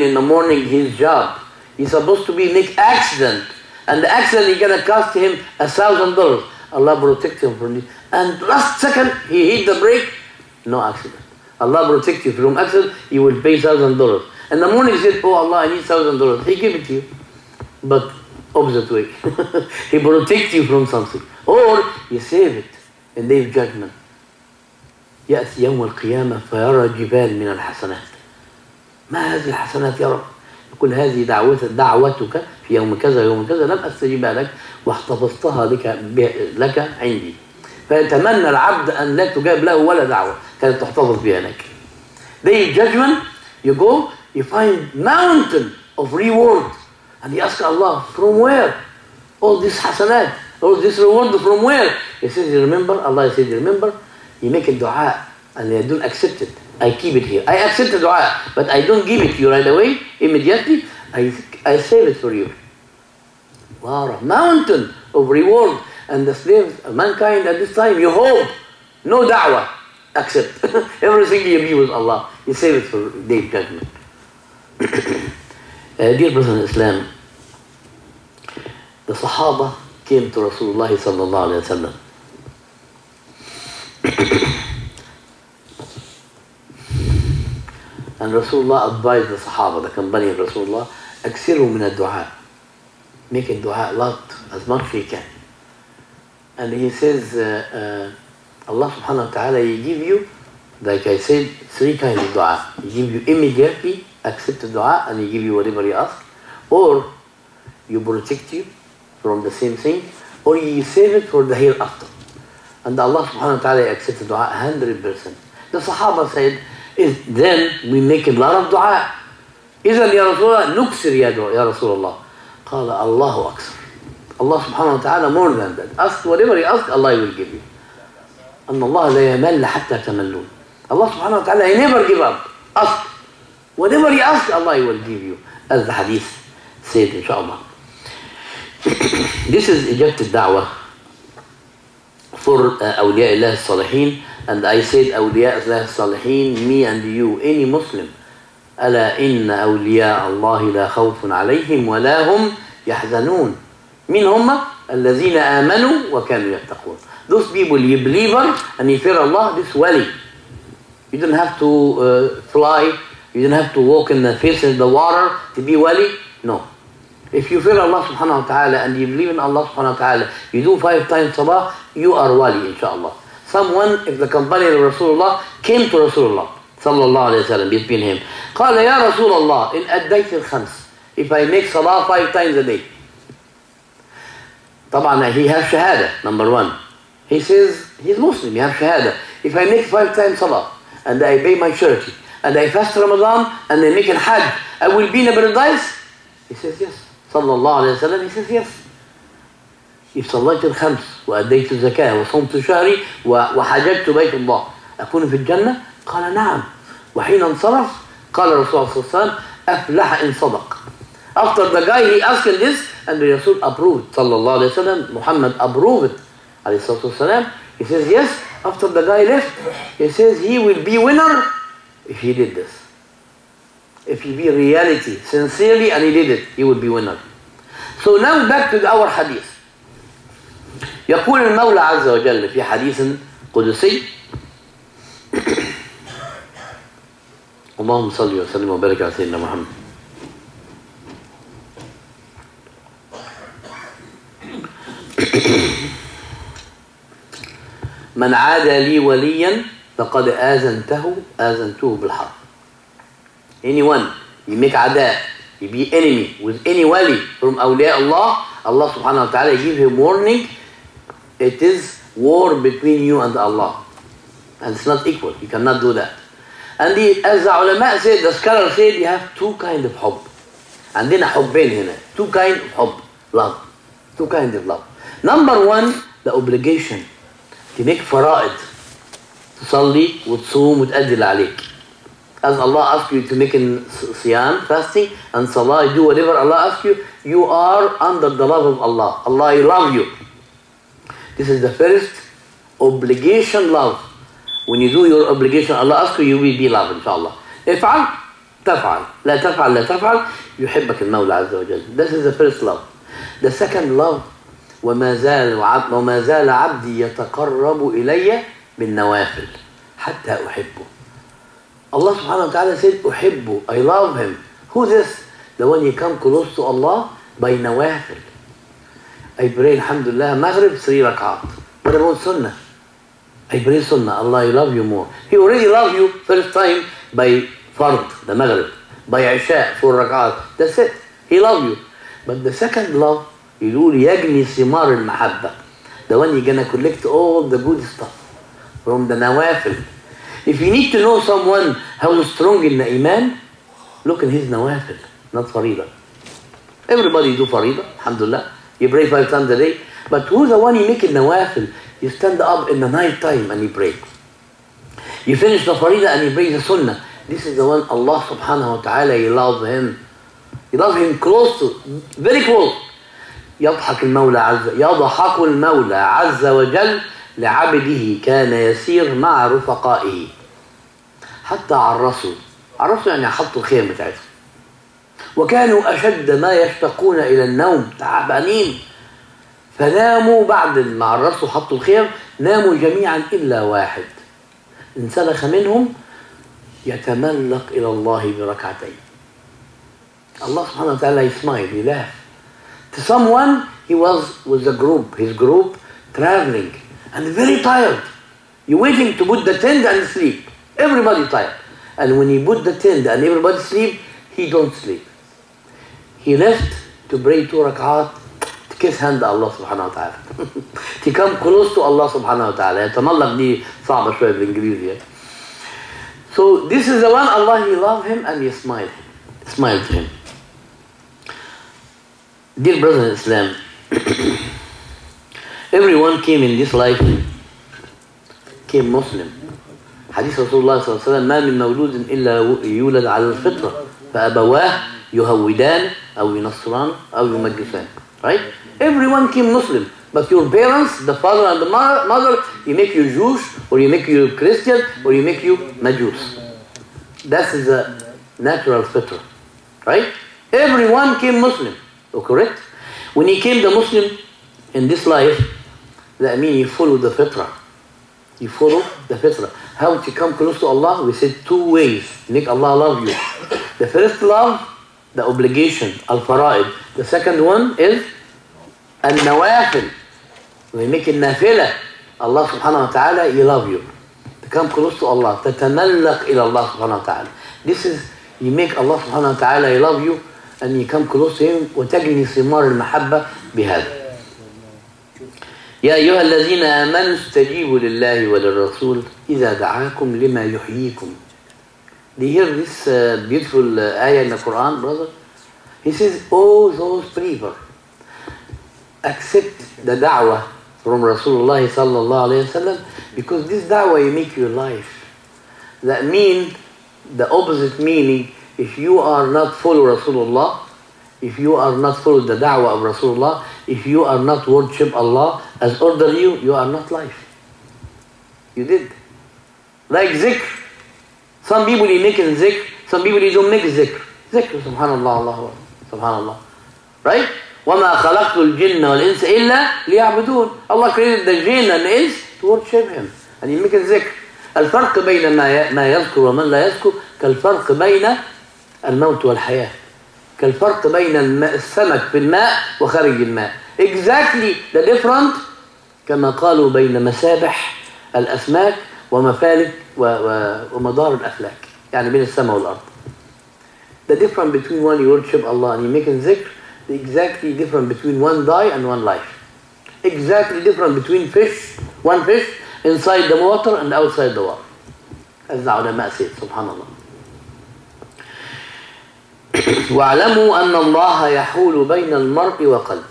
in the morning his job. He's supposed to be make accident. And the accident is gonna cost him a thousand dollars. Allah protect him from this. And last second he hit the brake, no accident. Allah protect you from accident, you will pay thousand dollars. And the morning he said, Oh Allah, I need thousand dollars. He give it to you. But opposite way. he protect you from something. Or you save it in day of judgment. يأتي يوم القيامة فيرى جبال من الحسنات ما هذه الحسنات يا رب يقول هذه دعوت دعوتك في يوم كذا يوم كذا لم أستجيبها لك واحتفظتها لك لك عندي فيتمنى العبد أن لا تجاب له ولا دعوة كانت تحتفظ بها لك of judgment you go you find mountain of reward and you ask Allah from where all this hasanat all this reward from where he says you remember Allah says you remember you make a dua and I don't accept it. I keep it here. I accept the dua, but I don't give it to you right away, immediately. I, I save it for you. Wow, a mountain of reward. And the slaves, of mankind at this time, you hope, no da'wah, accept. Everything you be with Allah. You save it for day of judgment. uh, dear brothers in Islam, the Sahaba came to Rasulullah sallallahu alayhi wa sallam and Rasulullah advised the Sahaba, the company of Rasulullah, أكثروا من الدعاء. Make a dua a lot, as much as you can. And he says, uh, uh, Allah subhanahu wa ta'ala, He give you, like I said, three kinds of dua. He give you immediately, accept the dua, and He give you whatever you ask. Or you protect you from the same thing, or you save it for the hereafter. And Allah subhanahu wa ta'ala accepts the dua 100%. The Sahaba said, then we make a lot of dua. إذا يا رسول الله نكسر يا رسول الله. قال الله أكثر. Subhanahu wa ta'ala more than that. Ask whatever you ask, Allah will give you. أن الله لا يمل حتى تملون. Subhanahu wa ta'ala, He never give up. Ask. Whatever you ask, Allah will give you. As the hadith said, inshallah. this is Egyptian da'wah for uh, awliya Allah salihin and I said awliya Allah salihin me and you any Muslim ألا إن أولياء الله لا خوف عليهم ولا هم يحزنون مين هم الذين آمنوا وكانوا يتقون those people you believer and you fear Allah this wali you don't have to uh, fly you don't have to walk in the face of the water to be wali no If you fear Allah subhanahu wa ta'ala and you believe in Allah subhanahu wa ta'ala, you do five times salah, you are wali inshallah. Someone, if the companion of Rasulullah came to Rasulullah sallallahu alayhi wa sallam between him, قال يا رسول الله إن أديت الخمس if I make salah five times a day. طبعا he has shahada, number one. He says, he's Muslim, he has shahada. If I make five times salah, and I pay my charity, and I fast Ramadan, and I make a hajj, I will be in a paradise? He says, yes. صلى الله عليه وسلم he says yes if صليت الخمس وأديت الزكاة وصمت شهري وحججت بيت الله أكون في الجنة قال نعم وحين انصرف قال الرسول صلى الله عليه وسلم أفلح إن صدق after the guy he asked this and the Rasul approved صلى الله عليه وسلم Muhammad approved عليه الصلاة والسلام he says yes after the guy left he says he will be winner if he did this if he be reality, sincerely, and he did it, he would be winner. So now back to our hadith. يقول المولى عز وجل في حديث قدسي اللهم صل وسلم وبارك على سيدنا محمد. من عادى لي وليا فقد آذنته آذنته بالحق. Anyone you make عداء you be enemy with any ولي from أولياء الله الله سبحانه وتعالى give him warning it is war between you and Allah and it's not equal you cannot do that and the, as the ulama said the scholar said you have two kind of حب عندنا حبين هنا two kind of حب love two kind of love number one the obligation to make فرائض تصلي وتصوم وتأدي اللي عليك as Allah asks you to make in siyam, fasting, and salah, do whatever Allah asks you, you are under the love of Allah. Allah love you. This is the first obligation love. When you do your obligation, Allah asks you, you will be loved, inshallah. افعل تفعل لا تفعل لا تفعل يحبك المولى عز وجل This is the first love The second love وما زال وما زال عبدي يتقرب إلي بالنوافل حتى أحبه Allah subhanahu wa ta'ala said أحبه I love him Who this? The one you come close to Allah by nawafil I pray alhamdulillah maghrib three rakat What about sunnah? I pray sunnah Allah I love you more He already love you first time by fard the maghrib by isha four rakat That's it He love you But the second love يقول يجني ثمار المحبة The one you're gonna collect all the good stuff from the nawafil If you need to know someone how strong in the iman look in his nawafil not farida Everybody do farida alhamdulillah You pray five times a day But who's the one you make in nawafil You stand up in the night time and you pray You finish the farida and you pray the sunnah This is the one Allah subhanahu wa ta'ala you love him You love him close to very close يضحك المولى عز يضحك المولى عز وجل لعبده كان يسير مع رفقائه حتى عرسوا عرسوا يعني حطوا الخيم بتاعتهم وكانوا أشد ما يشتقون إلى النوم تعبانين فناموا بعد ما عرسوا حطوا الخيم ناموا جميعا إلا واحد انسلخ منهم يتملق إلى الله بركعتين الله سبحانه وتعالى يسمايل يلاف to someone he was with a group his group traveling and very tired you waiting to put the tent and sleep everybody tired and when he put the tent and everybody sleep he don't sleep he left to pray two rak'at to kiss hand Allah سبحانه وتعالى to come close to Allah سبحانه وتعالى يتملق دي صعبة شوية بالإنجليزي يعني. so this is the one Allah he love him and he smile smile to him Dear brothers in Islam, everyone came in this life came Muslim. حديث رسول الله صلى الله عليه وسلم ما من مولود إلا يولد على الفطرة فأبواه يهودان أو ينصران أو يمجسان. Right? Everyone came Muslim. But your parents, the father and the mother, you make you Jewish, or you make you Christian, or you make you Majus. That is a natural fitra. Right? Everyone came Muslim. Oh, correct? When he came the Muslim in this life, that means you follow the fitrah. You follow the fitrah. How to come close to Allah? We said two ways. Make Allah love you. The first love, the obligation, al-fara'id. The second one is al-nawafil. We make. Allah subhanahu wa ta'ala, you love you. To come close to Allah. تتملق إلى الله سبحانه وتعالى. This is, you make Allah wa ta'ala, he love you. أن يكون close to him وتجني ثمار المحبة بهذا يا أيها الذين آمنوا استجيبوا لله وللرسول إذا دعاكم لما يحييكم You hear this uh, beautiful uh, ayah in the Quran, brother? He says, all those people accept the da'wah from Rasulullah sallallahu alayhi wasallam because this da'wah you make your life. That means the opposite meaning if you are not follow Rasulullah, if you are not follow the da'wah of Rasulullah, if you are not worship Allah as order you, you are not life. You did. Like zikr. Some people you make in zikr, some people you don't make zikr. Zikr, subhanallah, Allah, subhanallah. Right? وَمَا خَلَقْتُ الْجِنَّ وَالْإِنسَ إِلَّا لِيَعْبُدُونَ Allah created the jinn and the ins to worship Him. And you make a zikr. الفرق بين ما ما يذكر ومن لا يذكر كالفرق بين الموت والحياة كالفرق بين السمك في الماء وخارج الماء exactly the different كما قالوا بين مسابح الأسماك ومفالك ومدار الأفلاك يعني بين السماء والأرض the difference between one you worship Allah and you make zikr the exactly different between one die and one life exactly different between fish one fish inside the water and outside the water as the ulama said subhanallah واعلموا أن الله يحول بين المرء وقلبه